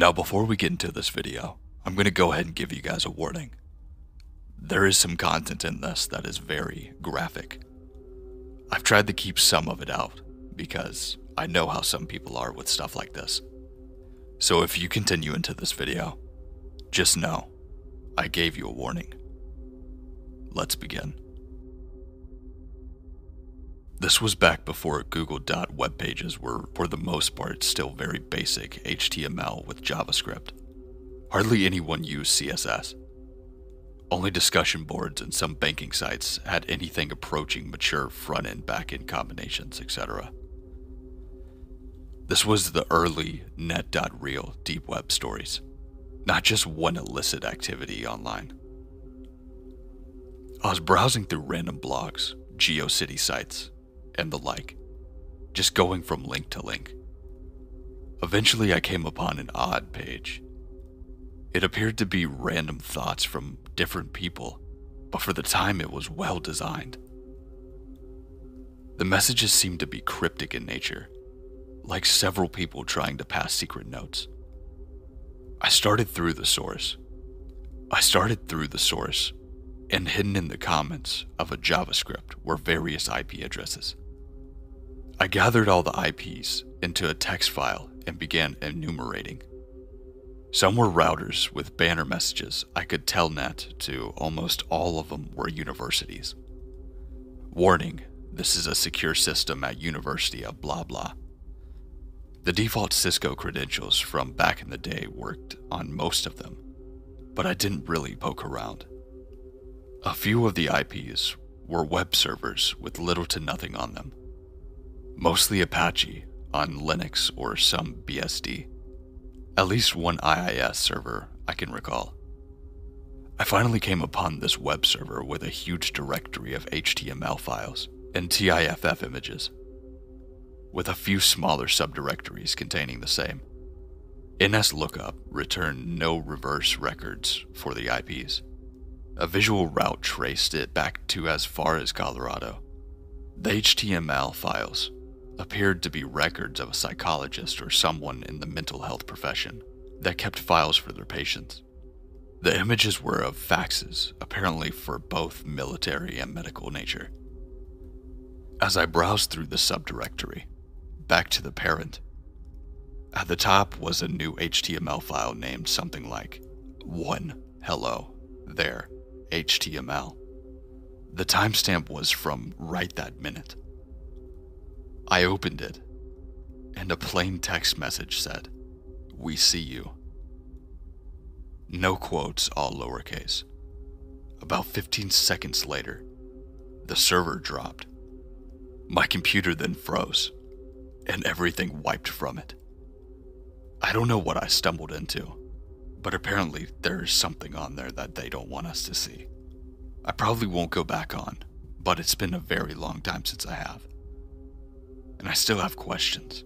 Now before we get into this video, I'm going to go ahead and give you guys a warning. There is some content in this that is very graphic. I've tried to keep some of it out because I know how some people are with stuff like this. So if you continue into this video, just know I gave you a warning. Let's begin. This was back before Google Dot web pages were, for the most part, still very basic HTML with JavaScript. Hardly anyone used CSS. Only discussion boards and some banking sites had anything approaching mature front end back end combinations, etc. This was the early net.real deep web stories, not just one illicit activity online. I was browsing through random blogs, GeoCity sites, and the like, just going from link to link. Eventually, I came upon an odd page. It appeared to be random thoughts from different people, but for the time it was well designed. The messages seemed to be cryptic in nature, like several people trying to pass secret notes. I started through the source. I started through the source, and hidden in the comments of a JavaScript were various IP addresses. I gathered all the IPs into a text file and began enumerating. Some were routers with banner messages I could telnet to, almost all of them were universities. Warning, this is a secure system at University of blah blah. The default Cisco credentials from back in the day worked on most of them, but I didn't really poke around. A few of the IPs were web servers with little to nothing on them mostly Apache on Linux or some BSD. At least one IIS server I can recall. I finally came upon this web server with a huge directory of HTML files and TIFF images, with a few smaller subdirectories containing the same. NSLOOKUP returned no reverse records for the IPs. A visual route traced it back to as far as Colorado. The HTML files appeared to be records of a psychologist or someone in the mental health profession that kept files for their patients. The images were of faxes, apparently for both military and medical nature. As I browsed through the subdirectory, back to the parent, at the top was a new HTML file named something like 1 hello there HTML. The timestamp was from right that minute. I opened it, and a plain text message said, We see you. No quotes, all lowercase. About 15 seconds later, the server dropped. My computer then froze, and everything wiped from it. I don't know what I stumbled into, but apparently there's something on there that they don't want us to see. I probably won't go back on, but it's been a very long time since I have and I still have questions.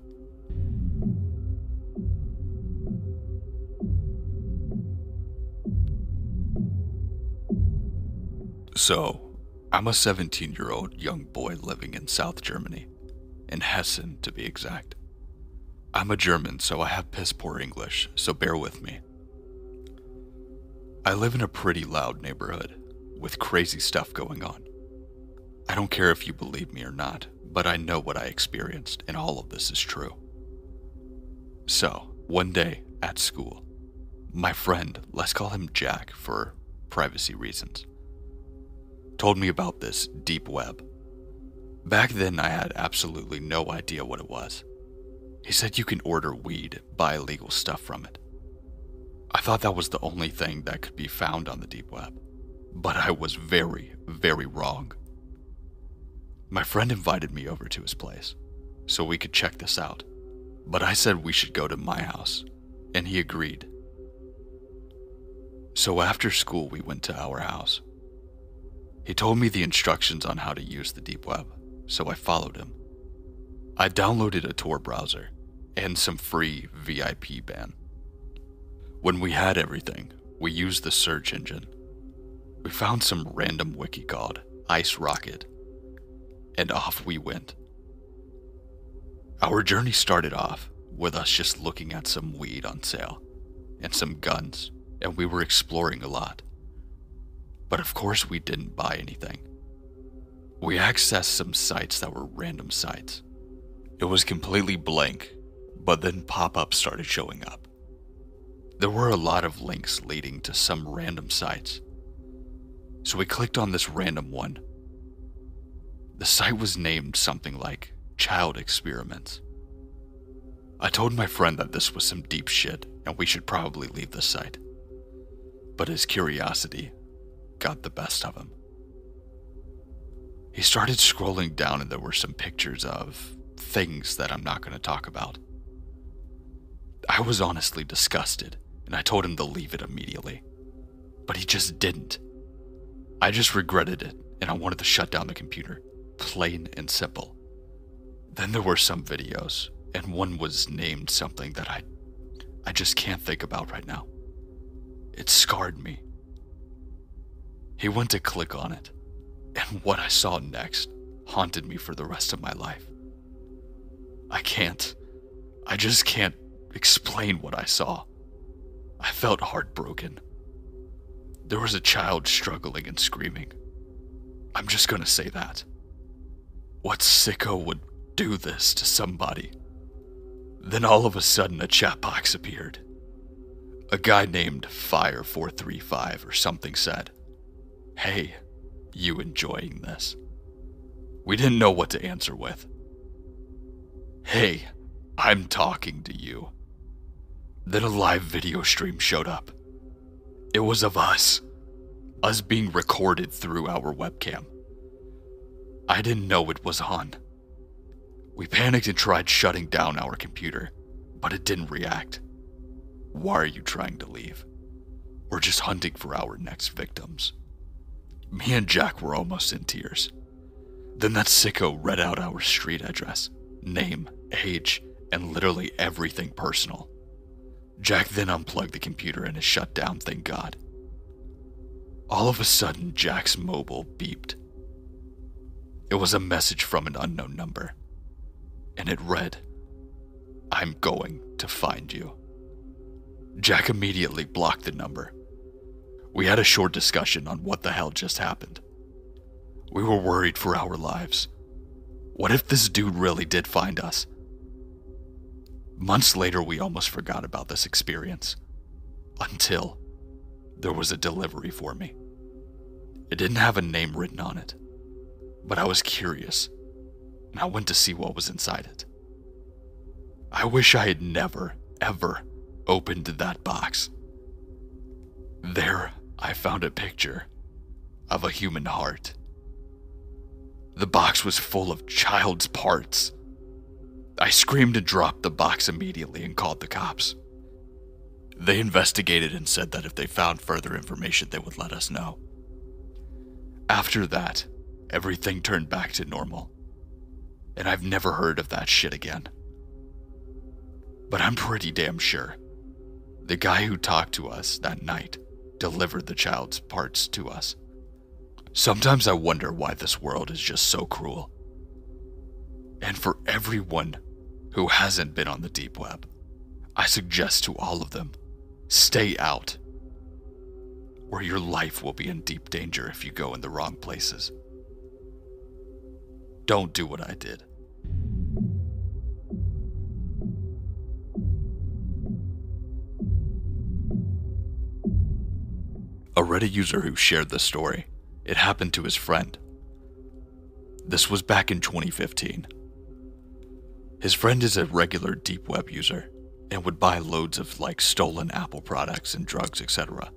So, I'm a 17 year old young boy living in South Germany, in Hessen to be exact. I'm a German, so I have piss poor English, so bear with me. I live in a pretty loud neighborhood with crazy stuff going on. I don't care if you believe me or not, but I know what I experienced, and all of this is true. So, one day at school, my friend, let's call him Jack for privacy reasons, told me about this deep web. Back then, I had absolutely no idea what it was. He said you can order weed, buy illegal stuff from it. I thought that was the only thing that could be found on the deep web, but I was very, very wrong. My friend invited me over to his place so we could check this out, but I said we should go to my house, and he agreed. So after school, we went to our house. He told me the instructions on how to use the deep web, so I followed him. I downloaded a Tor browser and some free VPN. When we had everything, we used the search engine. We found some random wiki called Ice Rocket and off we went. Our journey started off with us just looking at some weed on sale and some guns, and we were exploring a lot. But of course, we didn't buy anything. We accessed some sites that were random sites. It was completely blank, but then pop ups started showing up. There were a lot of links leading to some random sites. So we clicked on this random one. The site was named something like Child Experiments. I told my friend that this was some deep shit and we should probably leave the site. But his curiosity got the best of him. He started scrolling down and there were some pictures of things that I'm not going to talk about. I was honestly disgusted and I told him to leave it immediately. But he just didn't. I just regretted it and I wanted to shut down the computer. Plain and simple. Then there were some videos, and one was named something that I I just can't think about right now. It scarred me. He went to click on it, and what I saw next haunted me for the rest of my life. I can't. I just can't explain what I saw. I felt heartbroken. There was a child struggling and screaming. I'm just gonna say that. What sicko would do this to somebody? Then all of a sudden, a chat box appeared. A guy named Fire435 or something said, Hey, you enjoying this? We didn't know what to answer with. Hey, I'm talking to you. Then a live video stream showed up. It was of us. Us being recorded through our webcam. I didn't know it was on. We panicked and tried shutting down our computer, but it didn't react. Why are you trying to leave? We're just hunting for our next victims. Me and Jack were almost in tears. Then that sicko read out our street address, name, age, and literally everything personal. Jack then unplugged the computer and it shut down, thank God. All of a sudden, Jack's mobile beeped. It was a message from an unknown number and it read, I'm going to find you. Jack immediately blocked the number. We had a short discussion on what the hell just happened. We were worried for our lives. What if this dude really did find us? Months later, we almost forgot about this experience. Until there was a delivery for me. It didn't have a name written on it, but I was curious and I went to see what was inside it. I wish I had never, ever opened that box. There, I found a picture of a human heart. The box was full of child's parts. I screamed and dropped the box immediately and called the cops. They investigated and said that if they found further information, they would let us know. After that, everything turned back to normal and I've never heard of that shit again. But I'm pretty damn sure the guy who talked to us that night delivered the child's parts to us. Sometimes I wonder why this world is just so cruel. And for everyone who hasn't been on the deep web, I suggest to all of them stay out, or your life will be in deep danger if you go in the wrong places. Don't do what I did. A Reddit user who shared this story, it happened to his friend. This was back in 2015. His friend is a regular deep web user and would buy loads of like stolen Apple products and drugs, etc.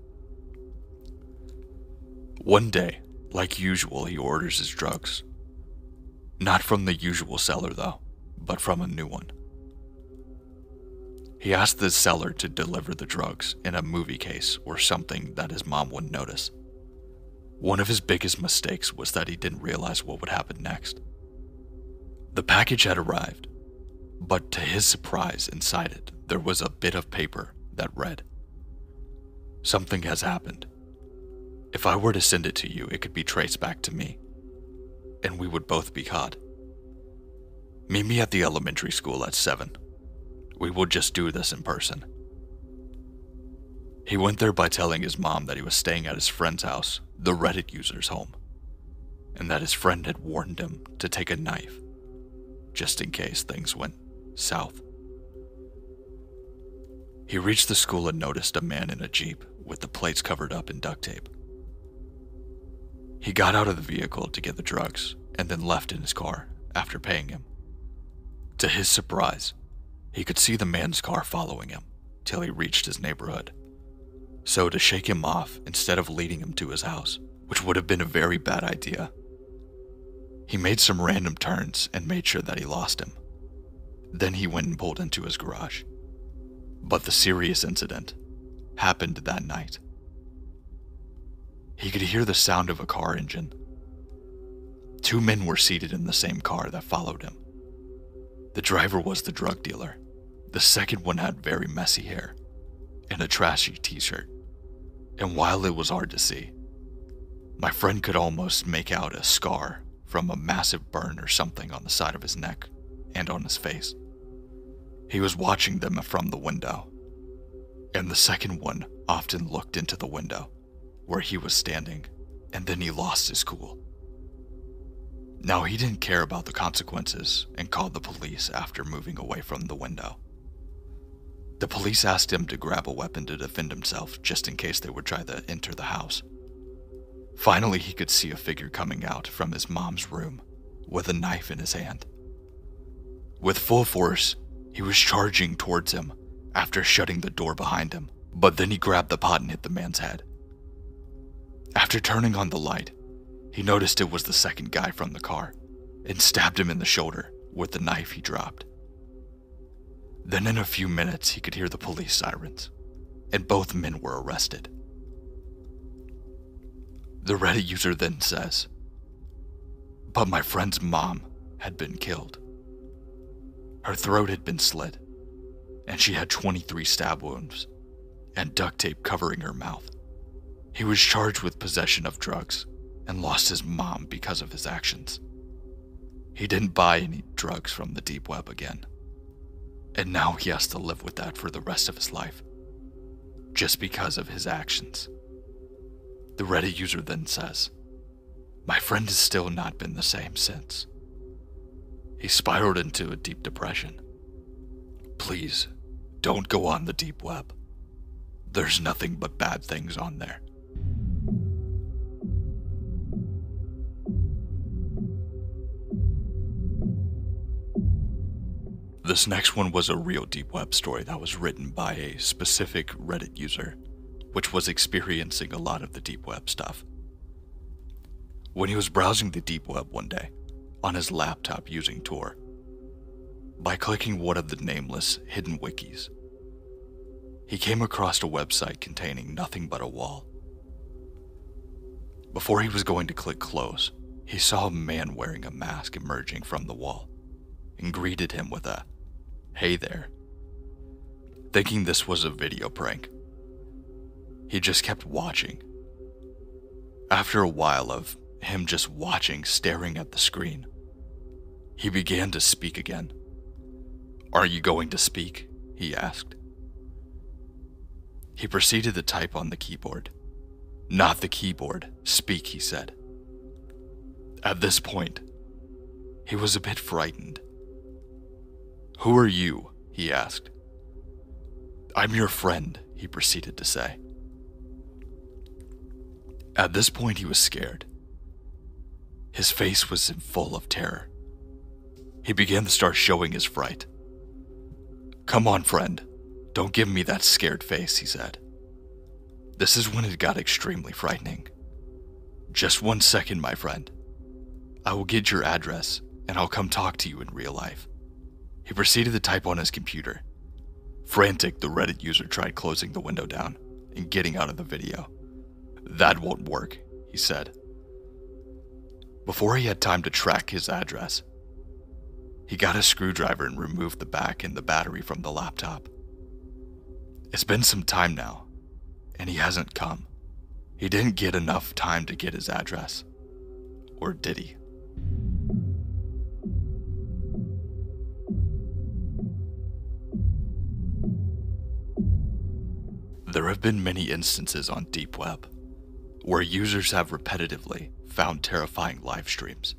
One day, like usual, he orders his drugs not from the usual seller, though, but from a new one. He asked the seller to deliver the drugs in a movie case or something that his mom wouldn't notice. One of his biggest mistakes was that he didn't realize what would happen next. The package had arrived, but to his surprise, inside it, there was a bit of paper that read Something has happened. If I were to send it to you, it could be traced back to me and we would both be caught. Meet me at the elementary school at 7. We will just do this in person. He went there by telling his mom that he was staying at his friend's house, the Reddit user's home, and that his friend had warned him to take a knife just in case things went south. He reached the school and noticed a man in a Jeep with the plates covered up in duct tape. He got out of the vehicle to get the drugs and then left in his car after paying him. To his surprise, he could see the man's car following him till he reached his neighborhood. So, to shake him off instead of leading him to his house, which would have been a very bad idea, he made some random turns and made sure that he lost him. Then he went and pulled into his garage. But the serious incident happened that night. He could hear the sound of a car engine. Two men were seated in the same car that followed him. The driver was the drug dealer. The second one had very messy hair and a trashy t shirt. And while it was hard to see, my friend could almost make out a scar from a massive burn or something on the side of his neck and on his face. He was watching them from the window, and the second one often looked into the window where he was standing, and then he lost his cool. Now, he didn't care about the consequences and called the police after moving away from the window. The police asked him to grab a weapon to defend himself just in case they would try to enter the house. Finally, he could see a figure coming out from his mom's room with a knife in his hand. With full force, he was charging towards him after shutting the door behind him, but then he grabbed the pot and hit the man's head. After turning on the light, he noticed it was the second guy from the car and stabbed him in the shoulder with the knife he dropped. Then, in a few minutes, he could hear the police sirens, and both men were arrested. The Reddit user then says, But my friend's mom had been killed. Her throat had been slit, and she had 23 stab wounds and duct tape covering her mouth. He was charged with possession of drugs and lost his mom because of his actions. He didn't buy any drugs from the deep web again. And now he has to live with that for the rest of his life. Just because of his actions. The Reddit user then says, My friend has still not been the same since. He spiraled into a deep depression. Please, don't go on the deep web. There's nothing but bad things on there. This next one was a real deep web story that was written by a specific Reddit user, which was experiencing a lot of the deep web stuff. When he was browsing the deep web one day, on his laptop using Tor by clicking one of the nameless hidden wikis. He came across a website containing nothing but a wall. Before he was going to click close, he saw a man wearing a mask emerging from the wall and greeted him with a, Hey there. Thinking this was a video prank, he just kept watching. After a while of him just watching, staring at the screen. He began to speak again. Are you going to speak? he asked. He proceeded to type on the keyboard. Not the keyboard, speak, he said. At this point, he was a bit frightened. Who are you? he asked. I'm your friend, he proceeded to say. At this point, he was scared. His face was full of terror. He began to start showing his fright. Come on, friend. Don't give me that scared face, he said. This is when it got extremely frightening. Just one second, my friend. I will get your address and I'll come talk to you in real life. He proceeded to type on his computer. Frantic, the Reddit user tried closing the window down and getting out of the video. That won't work, he said. Before he had time to track his address, he got a screwdriver and removed the back and the battery from the laptop. It's been some time now, and he hasn't come. He didn't get enough time to get his address. Or did he? There have been many instances on Deep Web where users have repetitively found terrifying live streams.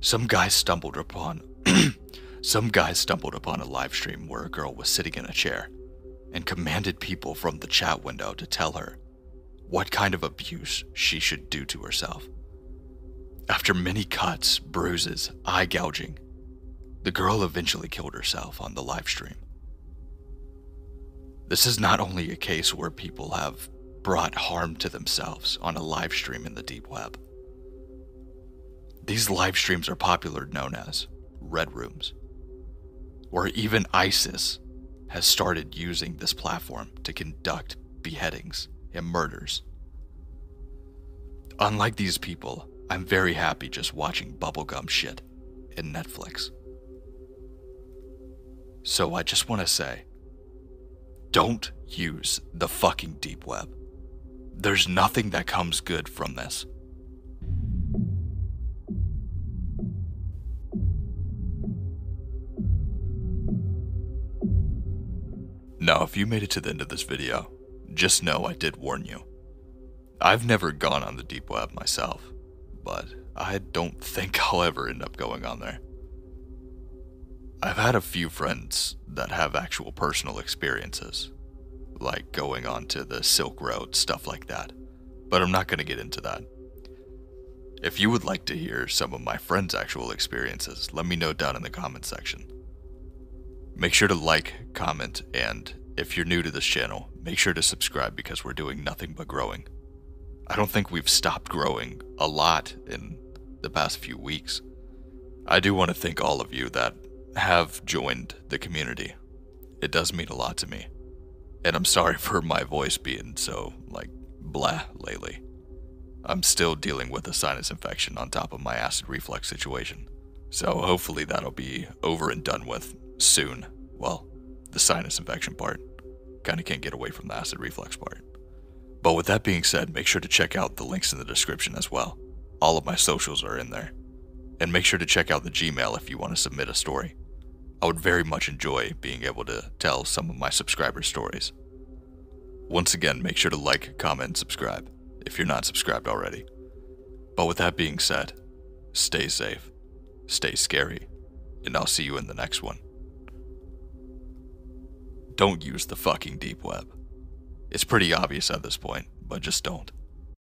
Some guy stumbled upon some guy stumbled upon a live stream where a girl was sitting in a chair and commanded people from the chat window to tell her what kind of abuse she should do to herself. After many cuts, bruises, eye gouging, the girl eventually killed herself on the live stream. This is not only a case where people have brought harm to themselves on a live stream in the deep web. These live streams are popular known as red rooms, where even ISIS has started using this platform to conduct beheadings and murders. Unlike these people, I'm very happy just watching bubblegum shit in Netflix. So I just want to say don't use the fucking deep web. There's nothing that comes good from this. Now, if you made it to the end of this video, just know I did warn you. I've never gone on the deep web myself, but I don't think I'll ever end up going on there. I've had a few friends that have actual personal experiences, like going on to the Silk Road, stuff like that, but I'm not going to get into that. If you would like to hear some of my friends' actual experiences, let me know down in the comment section. Make sure to like, comment, and if you're new to this channel, make sure to subscribe because we're doing nothing but growing. I don't think we've stopped growing a lot in the past few weeks. I do want to thank all of you that have joined the community. It does mean a lot to me. And I'm sorry for my voice being so, like, blah lately. I'm still dealing with a sinus infection on top of my acid reflux situation. So hopefully that'll be over and done with soon. Well, the sinus infection part. Kinda can't get away from the acid reflux part. But with that being said, make sure to check out the links in the description as well. All of my socials are in there. And make sure to check out the Gmail if you want to submit a story. I would very much enjoy being able to tell some of my subscribers' stories. Once again, make sure to like, comment, subscribe if you're not subscribed already. But with that being said, stay safe, stay scary, and I'll see you in the next one. Don't use the fucking deep web. It's pretty obvious at this point, but just don't.